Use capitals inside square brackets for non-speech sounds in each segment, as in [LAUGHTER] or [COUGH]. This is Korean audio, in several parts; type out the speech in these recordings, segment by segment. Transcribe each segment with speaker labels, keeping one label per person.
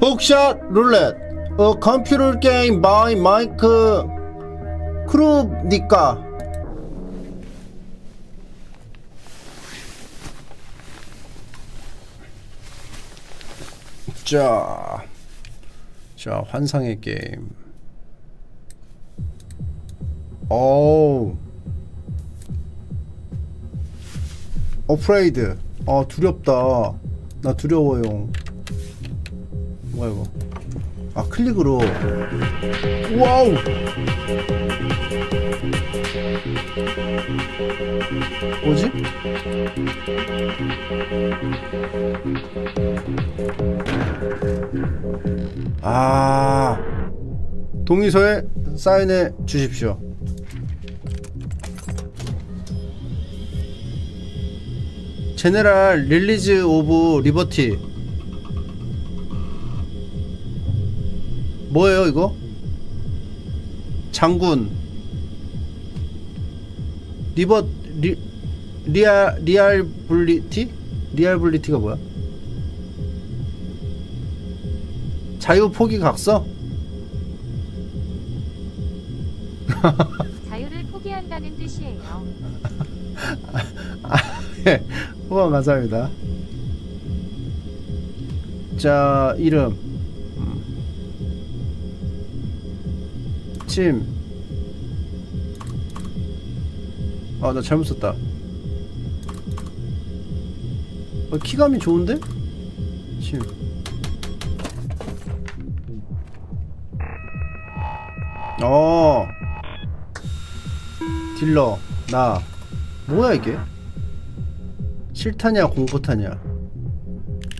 Speaker 1: 복샷 룰렛 어 컴퓨터 게임 바이 마이크 크룹니까 자, 자 환상의 게임. 어우, 어프레이드. 아 두렵다. 나 두려워요. 뭐야 이거? 아 클릭으로. 와우. 뭐지? 아 동의서에 사인해 주십시오. General release of liberty 뭐예요 이거? 장군 리버 리 lia liability? liability가 뭐야? 자유 포기 각서? [LAUGHS]
Speaker 2: 자유를 포기한다는 뜻이에요.
Speaker 1: 예, 후원 감사합니다. 자, 이름. 침. 아, 나 잘못 썼다. 어, 키감이 좋은데? 침. 어. 딜러, 나. 뭐야, 이게? 실타냐 공포타냐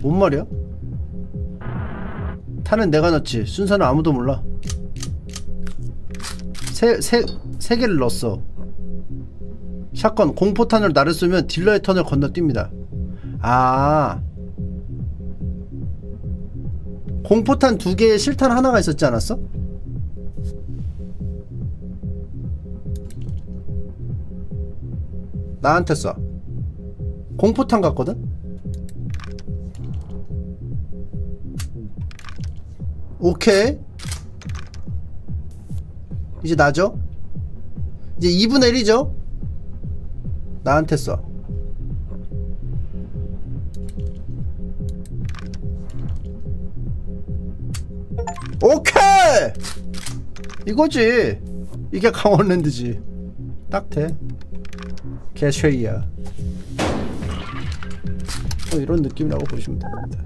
Speaker 1: 뭔 말이야? 타는 내가 넣지 순서는 아무도 몰라 세, 세, 세 개를 넣었어. 샷건 공포탄을 나를 쏘면 딜러의 턴을 건너뜁니다. 아. 공포탄 두 개에 실탄 하나가 있었지 않았어? 나한테 쏴 공포탄 같거든? 오케이 이제 나죠? 이제 2분의 1이죠? 나한테 써 오케이! 이거지 이게 강원랜드지 딱돼 개쉐이야 뭐 이런 느낌이라고 보시면 됩니다.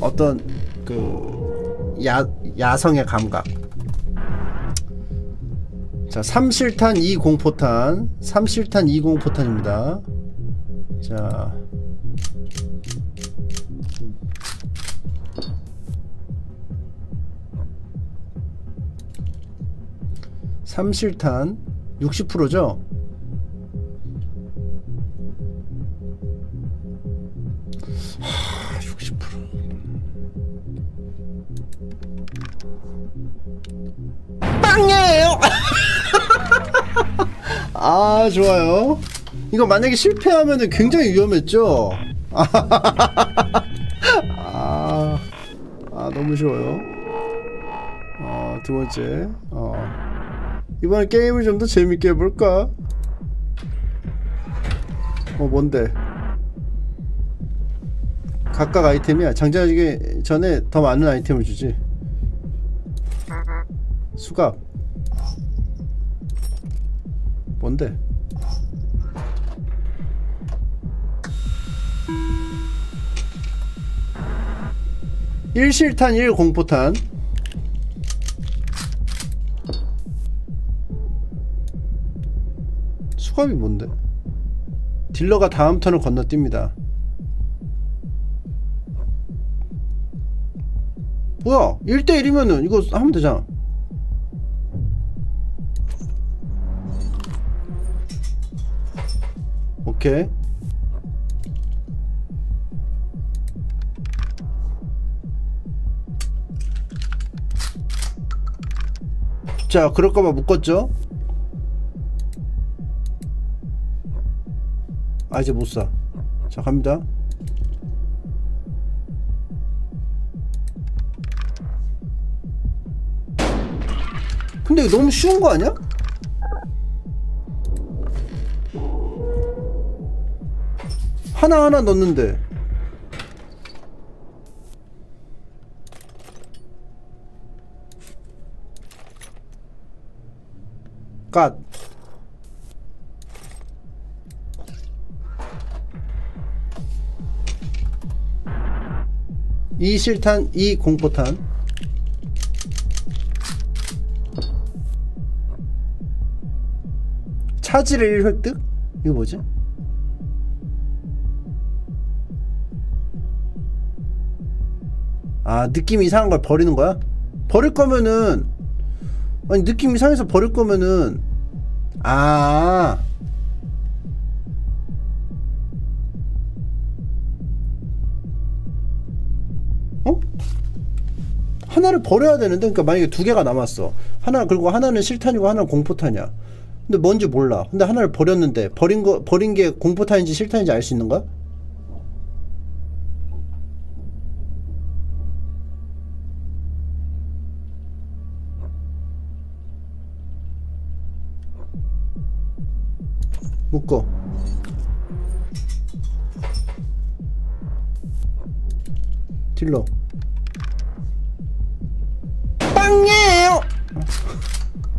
Speaker 1: 어떤 그 야, 야성의 감각. 자, 3실탄 2공포탄. 3실탄 2공포탄입니다. 자. 삼실탄 60%죠? 아, 좋아요. 이거 만약에 실패하면 굉장히 위험했죠? [LAUGHS] 아, 아, 너무 쉬워요. 어, 두 번째. 어. 이번에 게임을 좀 더 재밌게 해볼까? 어, 뭔데? 각각 아이템이야. 장전하기 전에 더 많은 아이템을 주지. 수갑. 뭔데? 일실탄 1공포탄 수갑이 뭔데? 딜러가 다음 턴을 건너뜁니다 뭐야 1대1이면은 이거 하면 되잖아 오케이. 자 그럴까봐 묶었죠? 아 이제 못사. 자 갑니다. 근데 너무 쉬운 거 아니야? 하나하나 넣는데 갓 이 실탄, 이 공포탄 차지를 1 획득? 이거 뭐지? 아 느낌 이상한 걸 버리는 거야? 버릴 거면은 아니 느낌 이상해서 버릴 거면은 아 어? 하나를 버려야 되는데 그러니까 만약에 두 개가 남았어 하나 그리고 하나는 실탄이고 하나는 공포탄이야 근데 뭔지 몰라 근데 하나를 버렸는데 버린 거 버린 게 공포탄인지 실탄인지 알 수 있는 거야? 묶어 딜러. 빵이에요!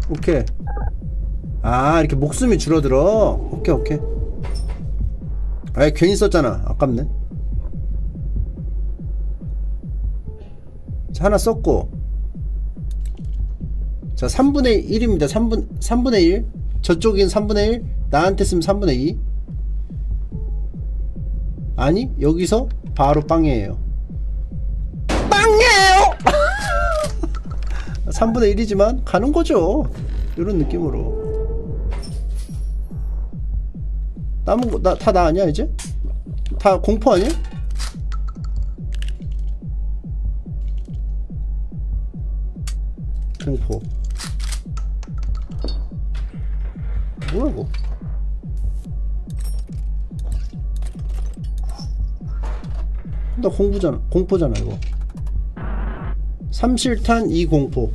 Speaker 1: 오케이. 아 이렇게 목숨이 줄어들어. 오케이 오케이. 아이 괜히 썼잖아. 아깝네. 자 하나 썼고. 자 3분의 1입니다. 3분, 3분의 1 저쪽인 3분의 1 나한테 쓰면 3분의 2 아니 여기서 바로 빵이에요 빵이에요 [LAUGHS] 3분의 1이지만 가는 거죠 이런 느낌으로 남은 거, 나, 다나 아니야, 이제? 다 공포 아니야? 공포. 이 거? 나 공포잖아, 공포잖아, 이거. 삼실탄 2공포.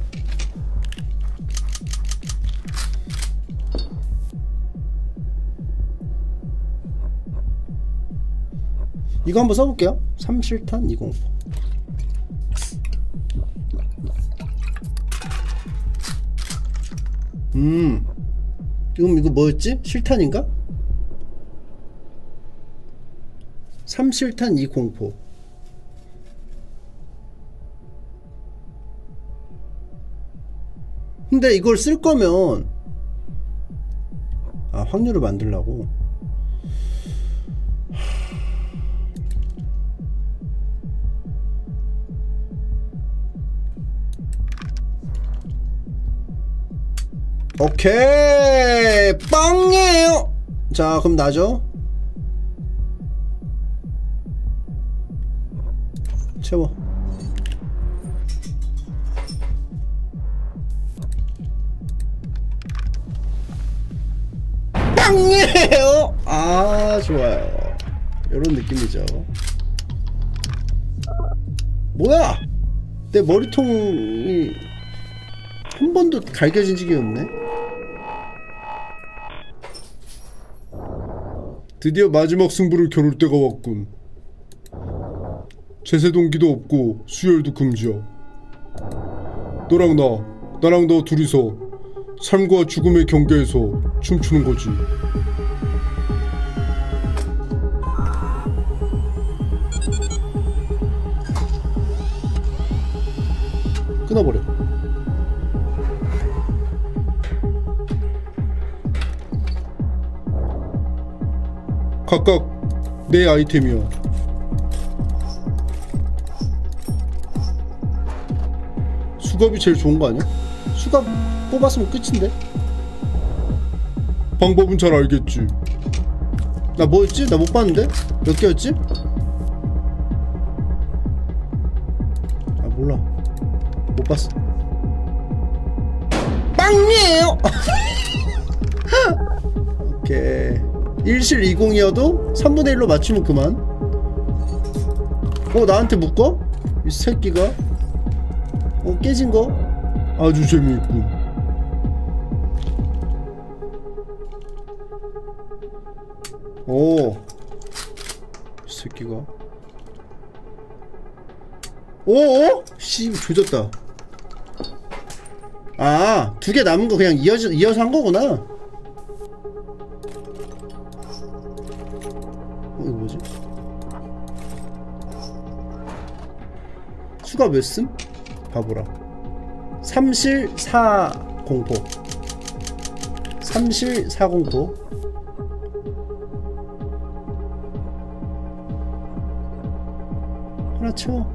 Speaker 1: 이거 한번 써볼게요. 삼실탄 2공포. 음. 이건 이거 뭐였지? 실탄인가? 삼실탄 2공포. 근데 이걸 쓸 거면 아 확률을 만들라고? 오케이! 빵이에요! 자 그럼 나죠? 채워 빵이에요. 아 좋아요. 이런 느낌이죠. 뭐야? 내 머리통이 한 번도 갈겨진 적이 없네. 드디어 마지막 승부를 겨룰 때가 왔군. 제세 동기도 없고 수혈도 금지야 너랑 나 나랑 너 둘이서 삶과 죽음의 경계에서 춤추는 거지 끊어버려 각각 내 아이템이야 수갑이 제일 좋은 거 아니야? 수갑 뽑았으면 끝인데? 방법은 잘 알겠지 나 뭐였지? 나 못 봤는데? 몇 개였지? 아 몰라 못 봤어 빵이에요! [LAUGHS] 오케이 1실 20이어도 3분의 1로 맞추면 그만 어 나한테 묶어? 이 새끼가 어 깨진 거? 아주 재미있군 오. 이 새끼가. 오! 씨, 조졌다. 아, 두 개 남은 거 그냥 이어서, 이어서 한 거구나. 어, 이거 뭐지? 수가 몇 씀? 봐보라. 삼실 사공포. 삼실 사공포. 하나 채워.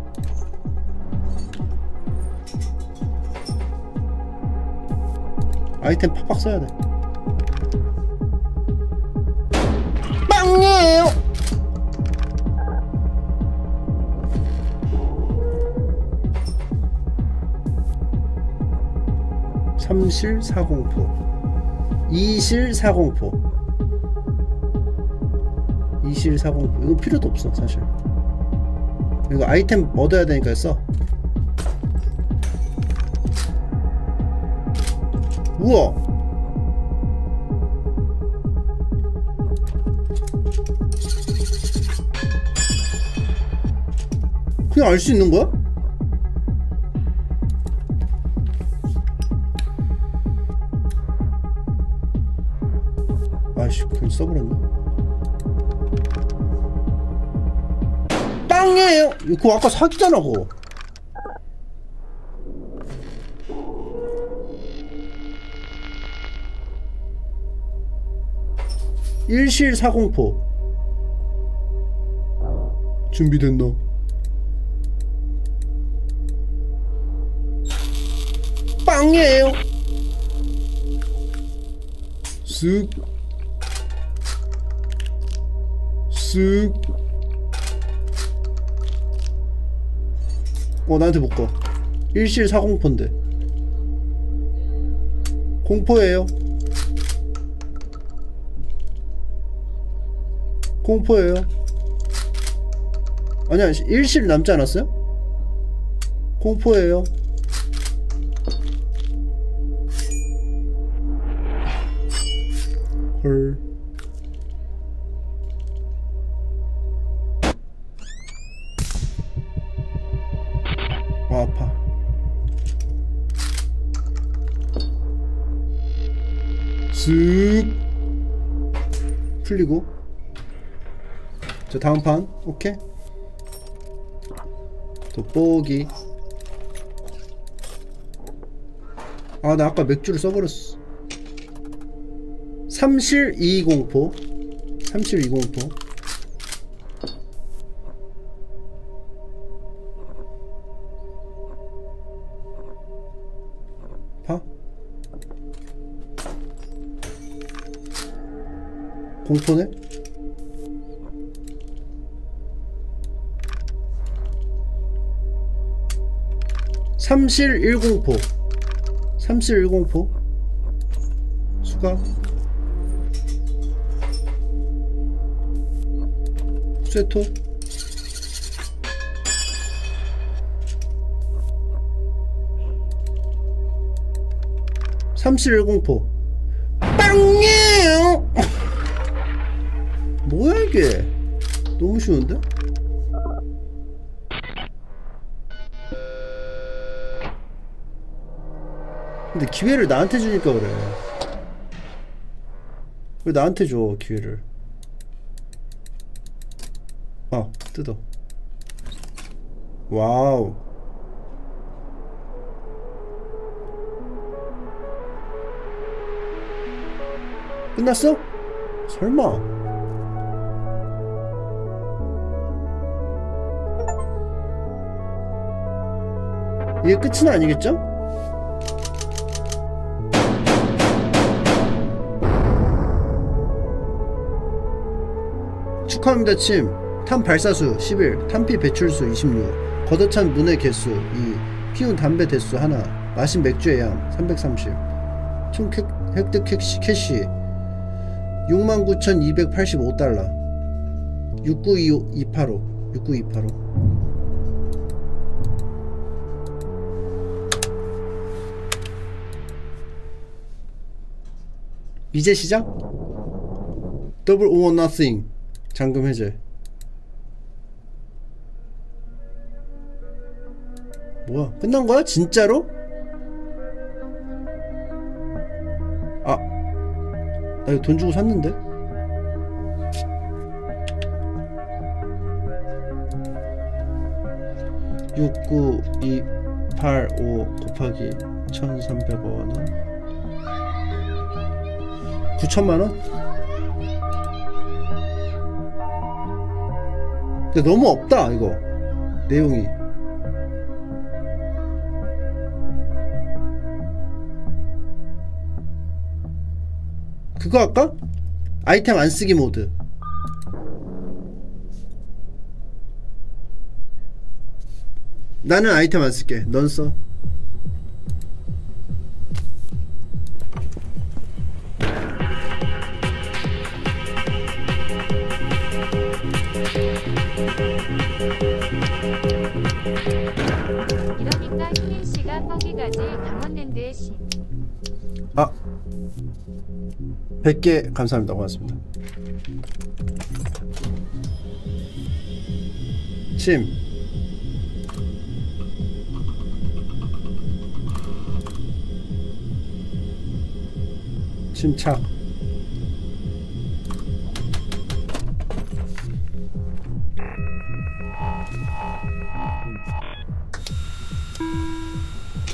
Speaker 1: 아이템 팍팍 써야 돼. 빵이에요. 삼실 사공포, 이실 사공포, 이실 사공포. 이거 필요도 없어 사실. 이거 아이템 얻어야 되니까 써. 우와 그냥 알 수 있는 거야? 그거 아까 사기잖아 그거 일실 사공포 준비됐나? 빵이에요 쓱 쓱. 어 나한테 못가. 일실 사공포인데. 공포예요. 공포예요. 아니야 일실 남지 않았어요? 공포예요. 헐 쓱 풀리고. 자 다음 판. 오케이. 돋보기. 아 나 아까 맥주를 써버렸어. 삼실 2공포. 삼실 2공포 공포네 삼실 1공포. 삼실 1공포? 수가? 쇠토? 삼실 1공포. 빵이 이게? 너무 쉬운데? 근데 기회를 나한테 주니까 그래. 왜 나한테 줘 기회를? 아 뜯어. 와우. 끝났어? 설마 이게 끝은 아니겠죠? 축하합니다 침. 탄 발사수 11, 탄피 배출수 26, 걷어찬 문의 개수 2, 피운 담배 대수 하나, 마신 맥주의 양 330, 총 캐, 획득 cash, cash 69,285달러 692585 692585 이제 시작? 더블 오어 나싱 잠금 해제 뭐야 끝난 거야 진짜로? 아, 나 이거 돈 주고 샀는데? (69,285) 곱하기 (1300원은) (9천만원) 근데 너무 없다 이거. 내용이. 그거 할까? 아이템 안 쓰기 모드. 나는 아이템 안 쓸게. 넌 써.
Speaker 2: 10시까지 강원랜드의 신.
Speaker 1: 아. 100개 감사합니다. 고맙습니다. 침. 침착.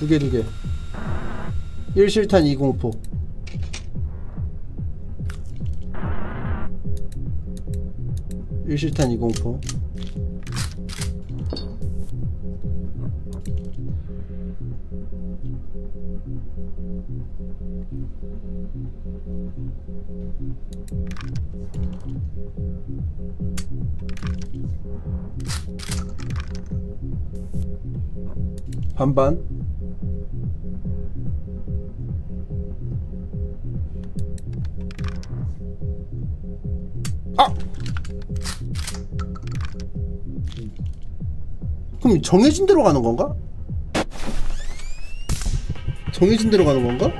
Speaker 1: 두 개 두 개. 1실탄 2공포. 일실탄 2공포 반반 아! 그럼 정해진 대로 가는 건가? 정해진 대로 가는 건가?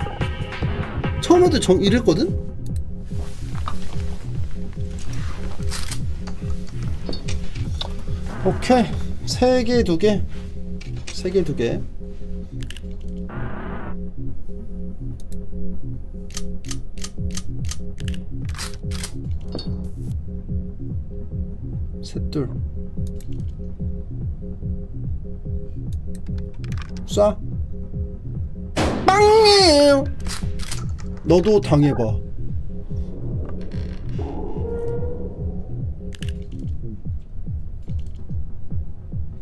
Speaker 1: 처음에도 정 이랬거든? 오케이. 세 개 두 개. 세 개 두 개. 셋둘. 쏴. 빵이에요. 너도 당해봐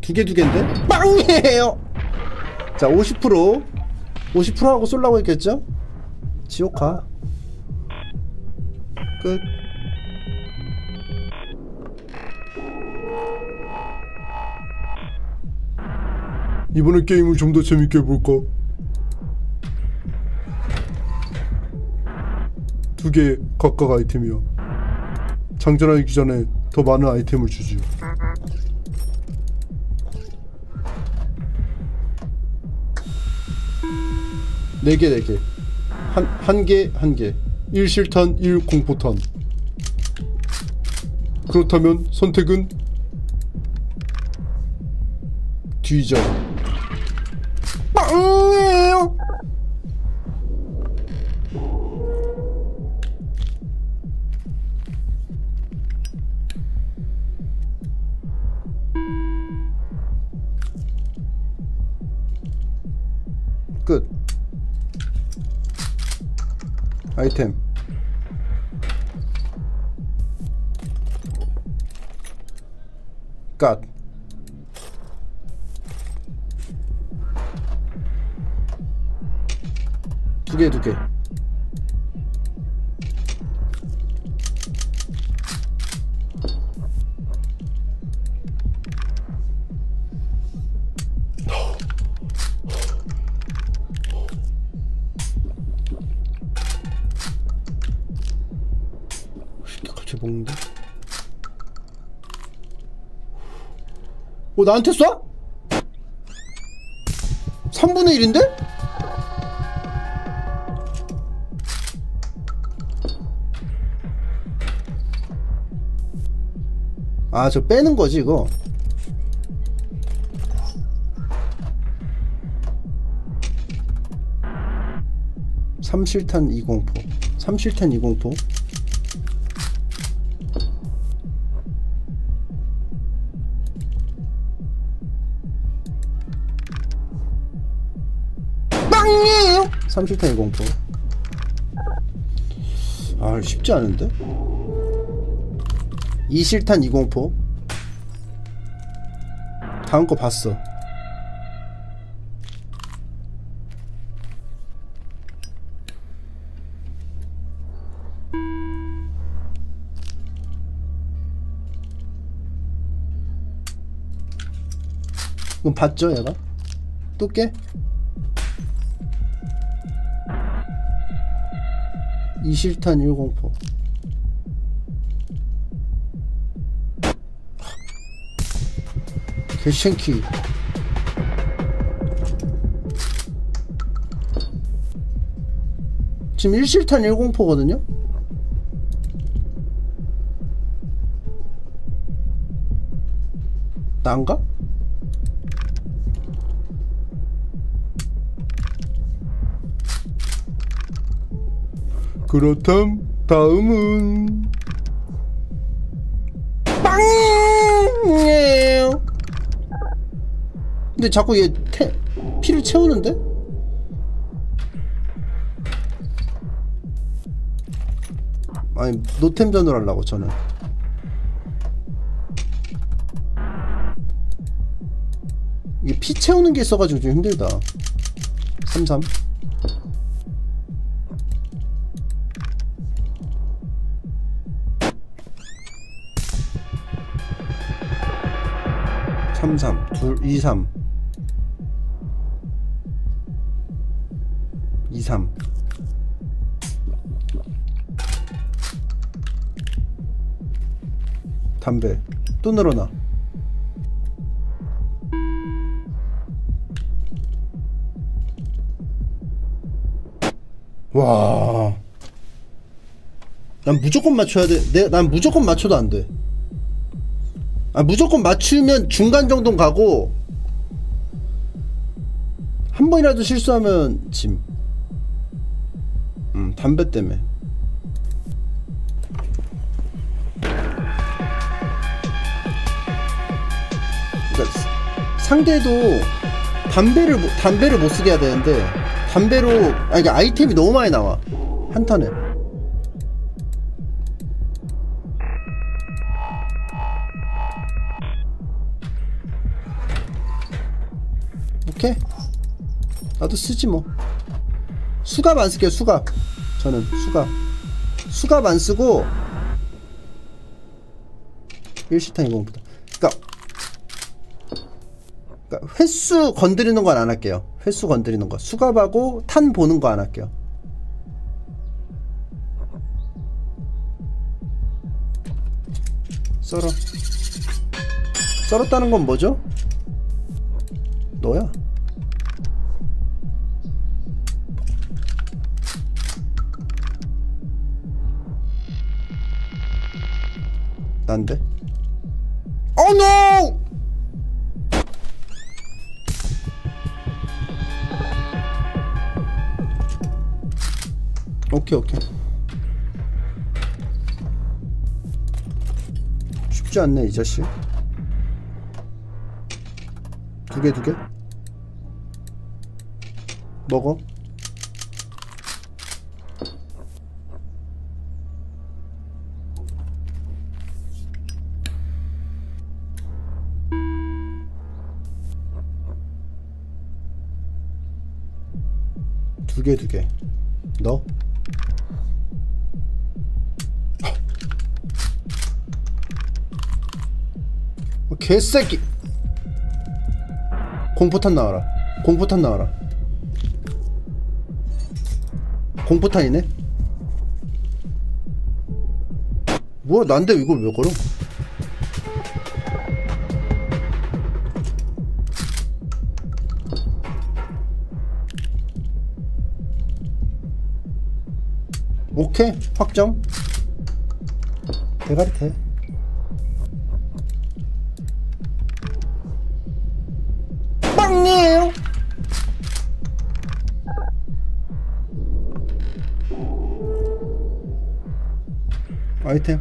Speaker 1: 두 개 두 개인데 빵이에요 자 50% 50% 하고 쏠라고 했겠죠 지옥 가끝 이번에 게임을 좀 더 재밌게 해볼까? 두 개 각각 아이템이야. 장전하기 전에 더 많은 아이템을 주지. 네 개, 네 개. 한, 한 개, 한 개. 1실탄, 1공포탄. 그렇다면 선택은 뒤져. 두 개, 두 개. 먹는데? 어, 나한테 쏴? 3분의 1인데? 아 저 빼는 거지 이거? 삼실탄 2공포. 삼실탄 2공포? 빵이에요? 삼실탄 2공포. 아 쉽지 않은데 이실탄 2공포 다음 거 봤어 그럼 봤죠 얘가? 또 깨? 이실탄 1공포 개쉔키 지금 1실탄 1공포거든요? 난가? 그렇담 다음은 근데 자꾸 얘 태, 피를 채우는데? 아니 노템전을 하려고 저는. 이게 피 채우는 게 있어가지고 좀 힘들다. 33 33둘23 23 담배 또 늘어나 와. 난 무조건 맞춰야 돼. 내, 난 무조건 맞춰도 안 돼. 아, 무조건 맞추면 중간 정도 가고, 한 번이라도 실수하면 짐. 음, 담배 때문에. 그러니까 상대도 담배를 못- 담배를 못 쓰게 해야 되는데 담배로 아 이게 아이템이 너무 많이 나와. 한 턴에. 오케이. 나도 쓰지 뭐. 수갑 안 쓸게요 수갑 저는 수갑 수갑 안 쓰고 일시탄 이공보다 그니까 그러니까 횟수 건드리는 건 안 할게요. 횟수 건드리는 거. 수갑하고 탄 보는 거 안 할게요. 썰어. 썰었다는 건 뭐죠? 너야. 난데? Oh no! 오케이 오케이 쉽지 않네 이 자식 두 개 두개 먹어 두 개 두 개. 너? 어, 개새끼! 공포탄 나와라. 공포탄 나와라. 공포탄이네? 뭐야 난데 이걸 왜 걸어 오케이. 확정. 대가리 돼. 빵이에요 아이템.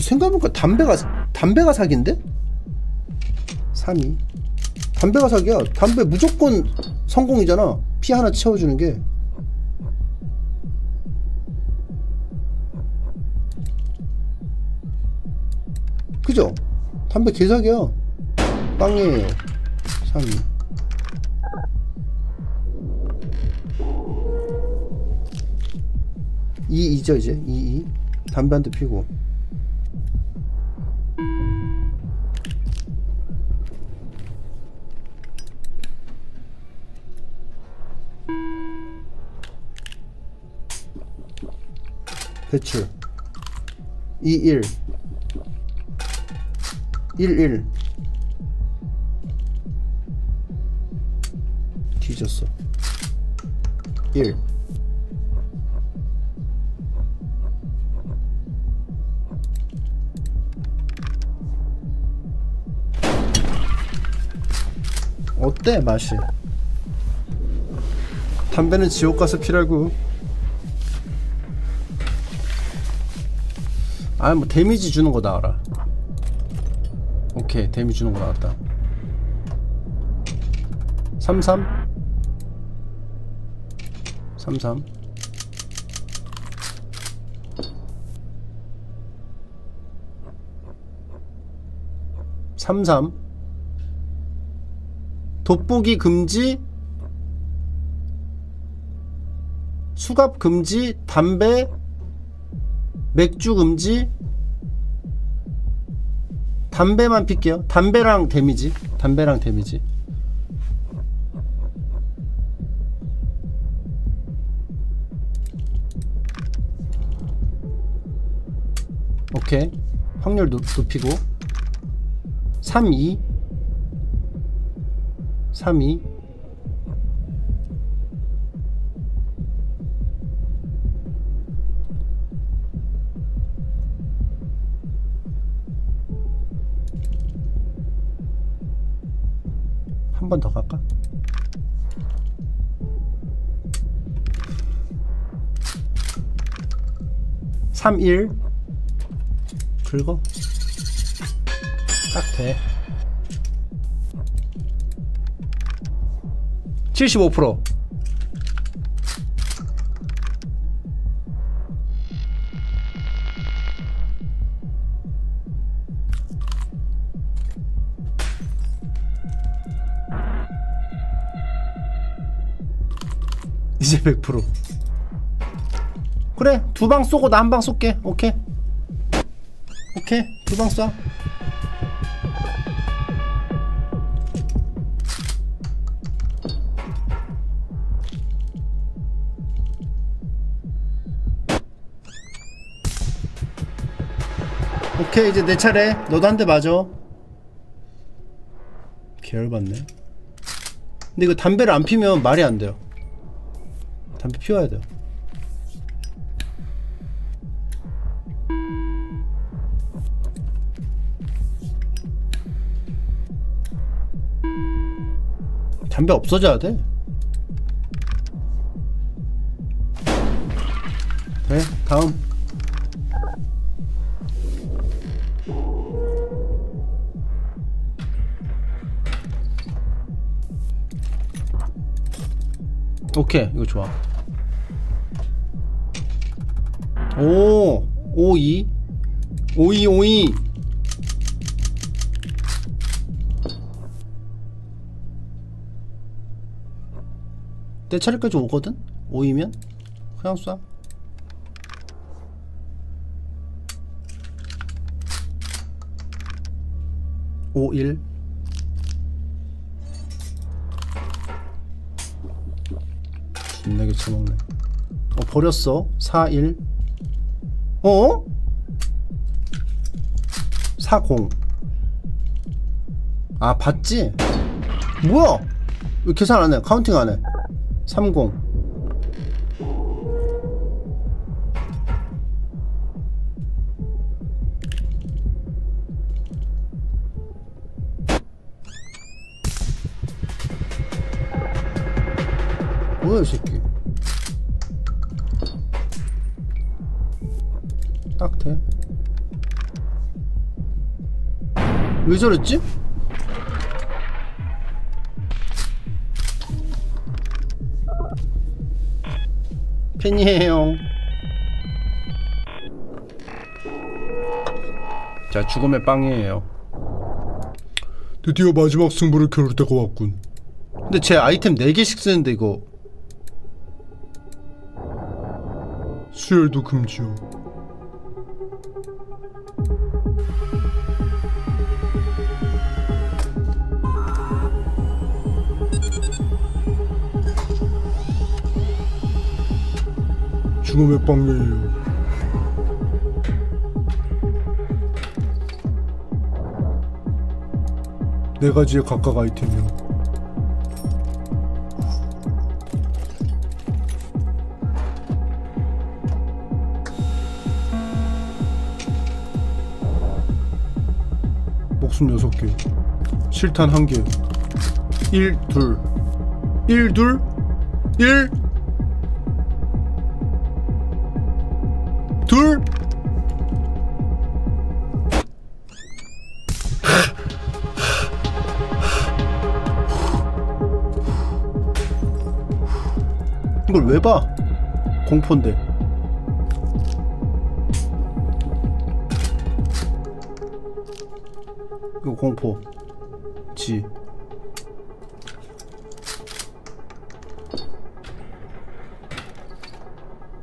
Speaker 1: 생각해보니까 담배가 담배가 사기인데? 3위 담배가 사기야. 담배 무조건 성공이잖아. 피 하나 채워주는 게. 그죠? 담배 개사기야. 빵이에요 3위 이 이죠 이제? 이이. 담배 한 대 피고 대출. 21 11 뒤졌어. 1 어때 맛이? 담배는 지옥 가서 피라고 아 뭐 데미지 주는 거 나와라. 오케이 데미지 주는 거 나왔다. 33 33 33 돋보기 금지? 수갑 금지? 담배 맥주 금지? 담배만 필게요? 담배랑 데미지? 담배랑 데미지. 오케이. 확률 높, 높이고. 3, 2 3, 2 31 긁어. 딱돼. 75% 이제 100% 그래 두 방 쏘고 나 한 방 쏠게. 오케이. 오케이 두 방 쏴. 오케이 이제 내 차례. 너도 한 대 맞아. 계열받네. 근데 이거 담배를 안 피면 말이 안 돼요. 담배 피워야 돼요 담배 없어져야 돼. 네, 다음. 오케이 이거 좋아. 오52 52 52 내 차례까지 오거든? 5이면? 그냥 쏴5 1 존나게 처먹네. 어 버렸어. 4 1 어? 4 0 아 봤지? 뭐야? 왜 계산 안해? 카운팅 안해 30 뭐야 이 새끼. 딱돼. 왜 저랬지? 팬이에요. 자, 죽음의 빵이에요.
Speaker 3: 드디어 마지막 승부를 겨룰 때가 왔군.
Speaker 1: 근데 제 아이템 4개씩 쓰는데 이거
Speaker 3: 수혈도 금지요. 죽음의 빵이에요. 네 가지의 각각 아이템이요. 목숨 6개 실탄 1개 1, 2 1, 2 1
Speaker 1: 이걸 왜 봐? 공포인데. 이거 공포. 지.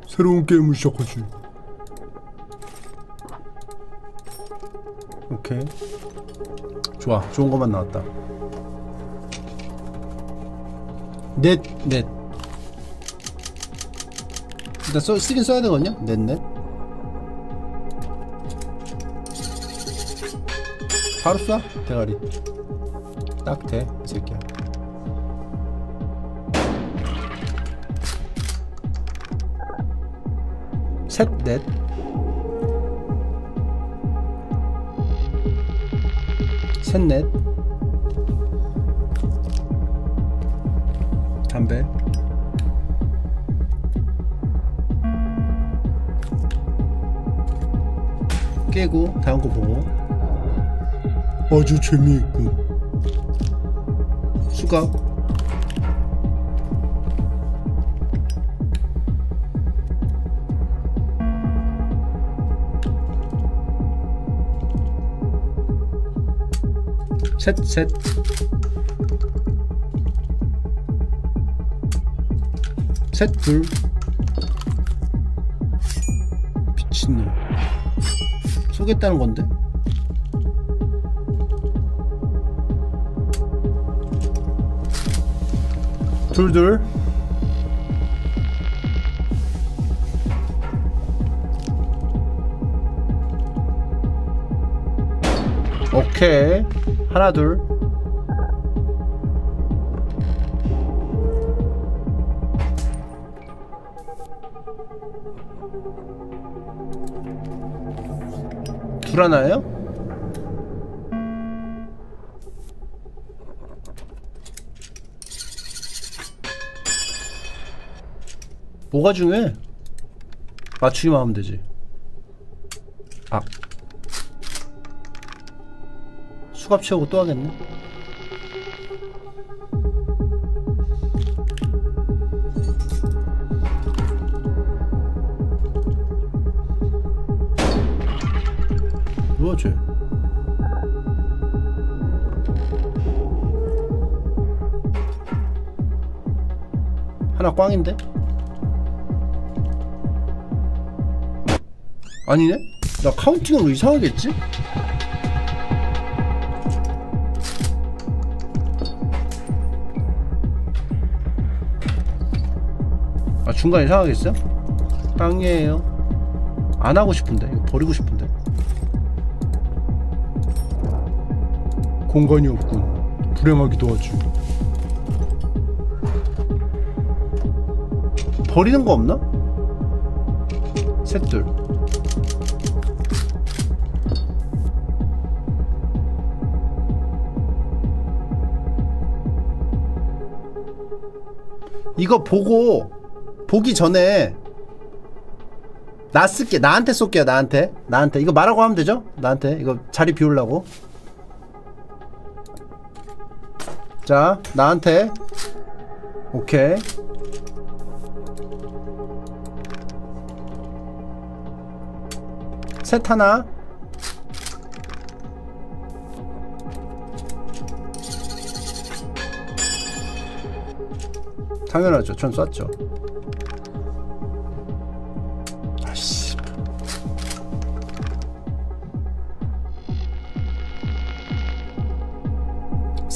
Speaker 3: 새로운 게임을 시작하지
Speaker 1: 오케이. 좋아. 좋은 것만 나왔다. 넷, 넷. 일단 써, 쓰긴 써야 되거든요? 넷, 넷. 바로 쏴, 대가리. 딱 돼, 이 새끼야. 셋, 넷. 셋넷 담배 깨고 다음 거 보고
Speaker 3: 아주 재미있군
Speaker 1: 수갑 셋, 셋. 셋, 둘. 미친놈. 쏘겠다는 건데? 둘, 둘. 오케이. 하나, 둘. 둘 하나예요? 뭐가 중요해? 맞추기만 하면 되지. 아. 수갑 채우고 또 하겠네. 쟤? 하나 꽝인데? 아니네? 나 카운팅으로 이상하겠지? 아 중간 이상하겠어? 빵이에요 안 하고 싶은데 이거 버리고 싶은데
Speaker 3: 공간이 없군. 불행하기도 하지
Speaker 1: 버리는 거 없나? 셋둘. 이거 보고 보기 전에 나 쓸게. 나한테 쏠게요 나한테. 나한테. 이거 말하고 하면 되죠? 나한테. 이거 자리 비우려고 자 나한테. 오케이. 셋 하나. 당연하죠. 전 쐈죠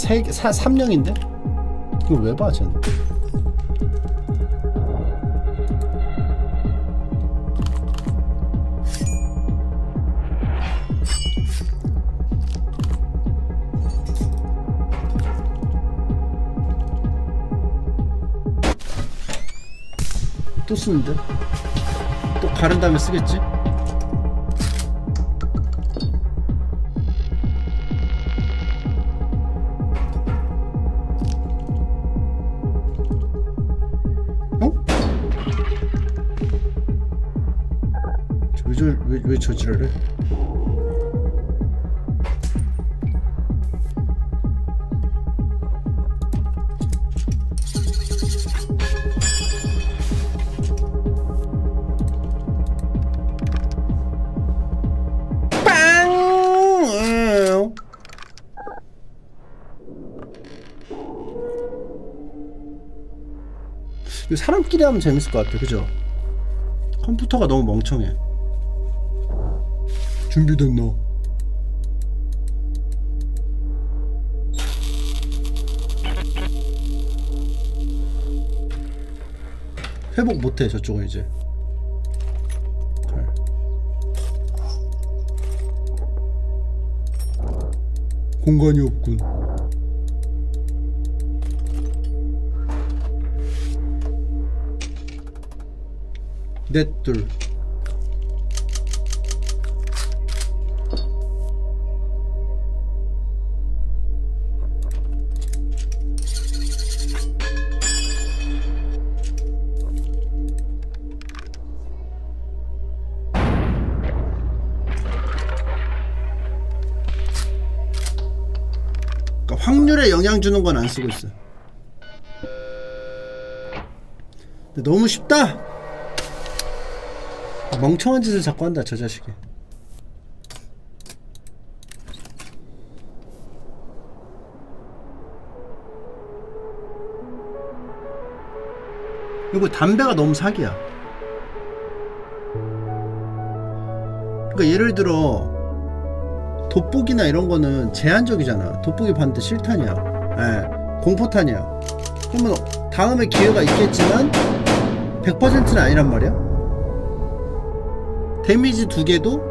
Speaker 1: 3, 4, 3령인데? 이거 왜 봐, 쟤는? 또 쓰는데? 또 가른 다음에 쓰겠지? 왜, 저, 왜, 왜 저 지랄해? 빵! 이거 사람끼리 하면 재밌을 것 같아, 그죠? 컴퓨터가 너무 멍청해.
Speaker 3: 준비됐나?
Speaker 1: 회복 못해, 저쪽은 이제. 칼.
Speaker 3: 공간이 없군.
Speaker 1: 넷둘. 확률에 영향 주는 건 안 쓰고 있어. 근데 너무 쉽다. 멍청한 짓을 자꾸 한다 저 자식이 그리고 담배가 너무 사기야 그러니까 예를 들어 돋보기나 이런 거는 제한적이잖아 돋보기 봤는데 실탄이야 예, 공포탄이야 그러면 다음에 기회가 있겠지만 100%는 아니란 말이야 데미지 두 개도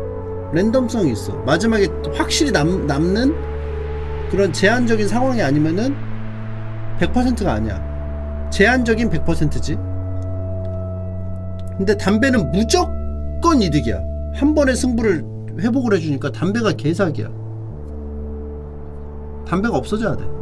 Speaker 1: 랜덤성이 있어. 마지막에 확실히 남, 남는 그런 제한적인 상황이 아니면은 100%가 아니야. 제한적인 100%지. 근데 담배는 무조건 이득이야. 한 번에 승부를 회복을 해주니까 담배가 개사기야. 담배가 없어져야 돼.